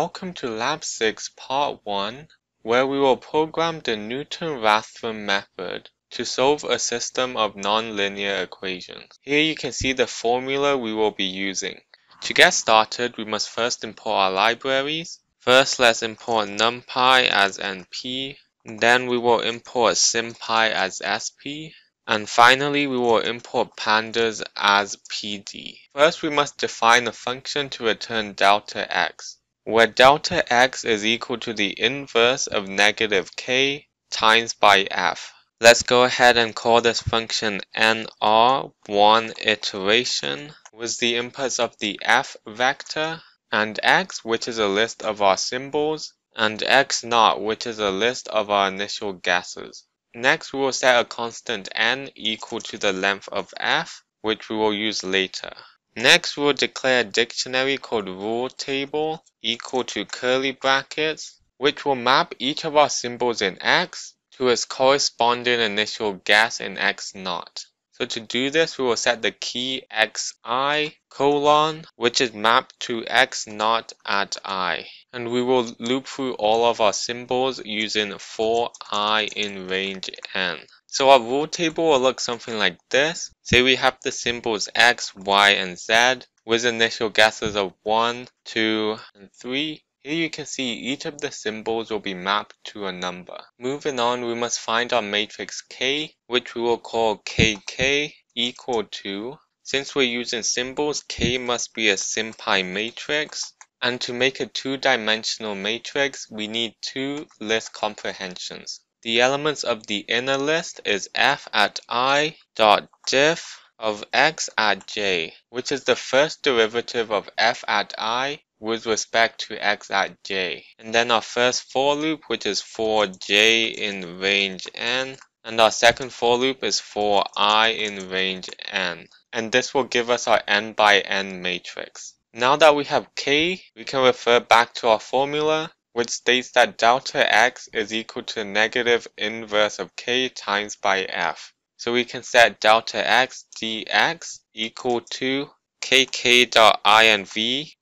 Welcome to Lab 6 Part 1 where we will program the Newton-Raphson method to solve a system of nonlinear equations. Here you can see the formula we will be using. To get started we must first import our libraries. First let's import numpy as np, then we will import sympy as sp, and finally, we will import pandas as pd. First, we must define a function to return delta x, where delta x is equal to the inverse of negative k times by f. Let's go ahead and call this function nr one iteration with the inputs of the f vector and x which is a list of our symbols and x naught which is a list of our initial guesses. Next we will set a constant n equal to the length of f, which we will use later. Next we will declare a dictionary called rule table equal to curly brackets, which will map each of our symbols in x to its corresponding initial guess in x naught. So to do this, we will set the key xi colon, which is mapped to x naught at i. And we will loop through all of our symbols using for i in range n. So our rule table will look something like this. Say we have the symbols x, y, and z with initial guesses of 1, 2, and 3. Here you can see each of the symbols will be mapped to a number. Moving on, we must find our matrix K, which we will call KK equal to, since we're using symbols, K must be a sympy matrix, and to make a two-dimensional matrix, we need two list comprehensions. The elements of the inner list is f at i dot diff of x at j, which is the first derivative of f at i with respect to x at j. And then our first for loop, which is for j in range n. And our second for loop is for i in range n. And this will give us our n by n matrix. Now that we have k, we can refer back to our formula, which states that delta x is equal to negative inverse of k times by f. So we can set delta x dx equal to kk.inv,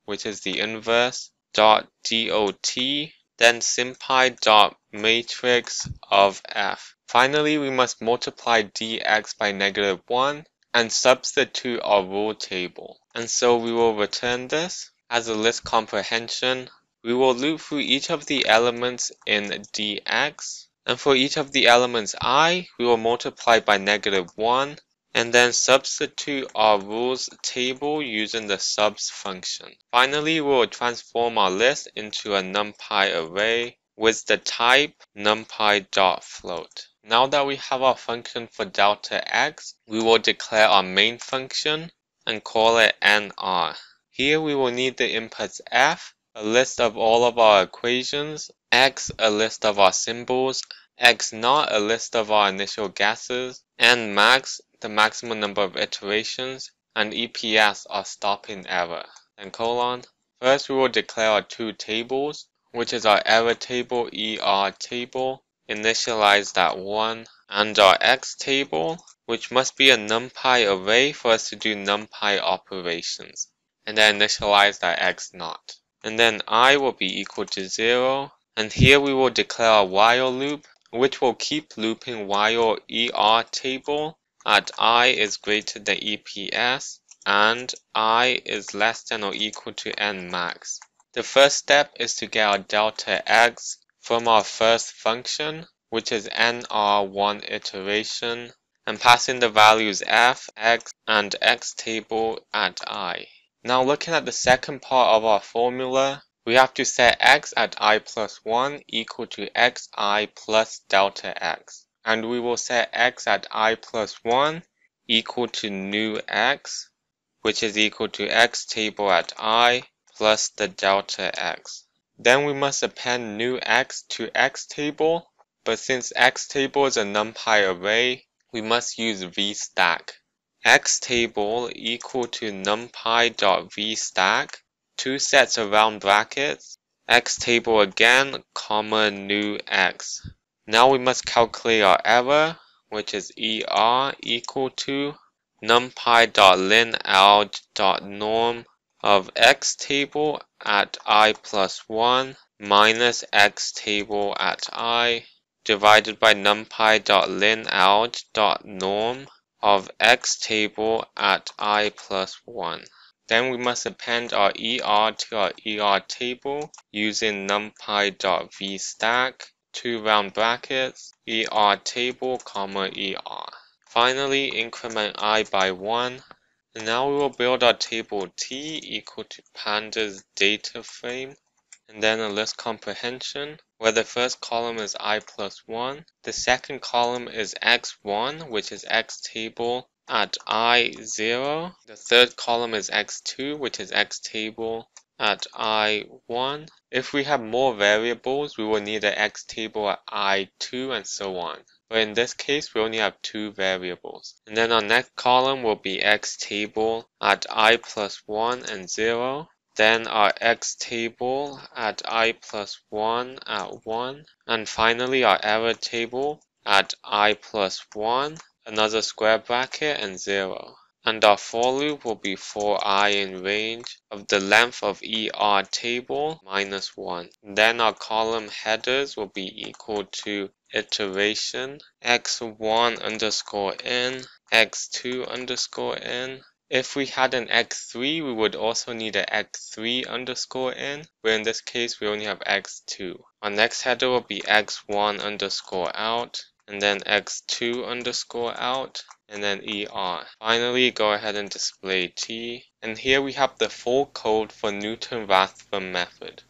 which is the inverse, dot dot, then sympy dot matrix of f. Finally, we must multiply dx by negative 1 and substitute our rule table. And so we will return this as a list comprehension. We will loop through each of the elements in dx. And for each of the elements i, we will multiply by negative 1 and then substitute our rules table using the subs function. Finally, we will transform our list into a numpy array with the type numpy.float. Now that we have our function for delta x, we will declare our main function and call it nr. Here we will need the inputs f, a list of all of our equations, x, a list of our symbols, x naught, a list of our initial guesses, and max, the maximum number of iterations, and EPS our stopping error. Then colon. First we will declare our two tables, which is our error table ER table, initialized at 1, and our X table, which must be a numpy array for us to do numpy operations, and then initialize at X naught. And then I will be equal to 0, and here we will declare a while loop, which will keep looping while ER table at i is greater than EPS and i is less than or equal to n max. The first step is to get our delta x from our first function, which is nr one iteration, and passing the values f, x, and x table at i. Now looking at the second part of our formula, we have to set x at i plus 1 equal to xi plus delta x and we will set x at i plus 1 equal to new x, which is equal to x table at i plus the delta x. Then we must append new x to x table, but since x table is a numpy array, we must use vstack. X table equal to numpy dot vstack, two sets of round brackets, x table again, comma new x. Now we must calculate our error, which is er equal to numpy.linalg.norm of x table at i plus 1 minus x table at i divided by numpy.linalg.norm of x table at i plus 1. Then we must append our ER to our ER table using numpy.vstack, two round brackets, ER table, comma ER. Finally, increment i by 1. And now we will build our table T equal to pandas data frame and then a list comprehension where the first column is i plus 1, the second column is x1 which is x table at i0, the third column is x2 which is x table at i1. If we have more variables we will need an x table at i2 and so on. But in this case we only have two variables. And then our next column will be x table at i plus 1 and 0 then our x table at i plus 1 at 1, and finally our error table at i plus 1, another square bracket, and 0. And our for loop will be for i in range of the length of ER table minus 1. Then our column headers will be equal to iteration x1 underscore n, x2 underscore n, if we had an x3, we would also need an x3 underscore n, where in this case we only have x2. Our next header will be x1 underscore out, and then x2 underscore out, and then er. Finally, go ahead and display t. And here we have the full code for Newton-Raphson method.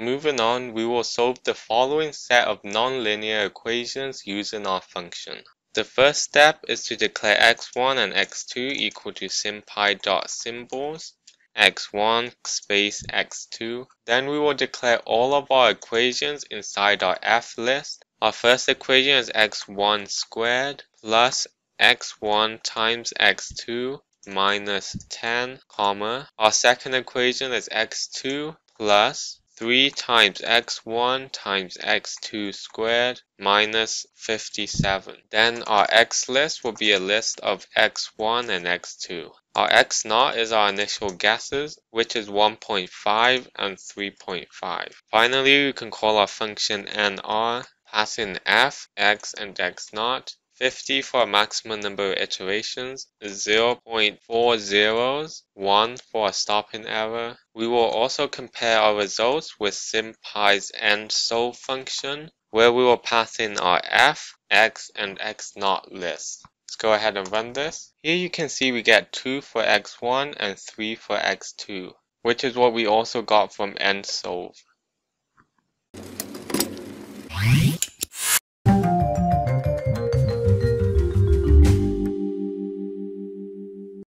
Moving on, we will solve the following set of nonlinear equations using our function. The first step is to declare x1 and x2 equal to sympy.symbols, x1 space x2. Then we will declare all of our equations inside our f list. Our first equation is x1 squared plus x1 times x2 minus 10, comma. Our second equation is x2 plus 3 times x1 times x2 squared minus 57. Then our x list will be a list of x1 and x2. Our x naught is our initial guesses, which is 1.5 and 3.5. Finally, we can call our function nr, pass in f, x, and x naught 50 for a maximum number of iterations, 0.4 zeros, 1 for a stopping error. We will also compare our results with SymPy's nsolve function, where we will pass in our f, x, and x naught lists. Let's go ahead and run this. Here you can see we get 2 for x1 and 3 for x2, which is what we also got from nsolve.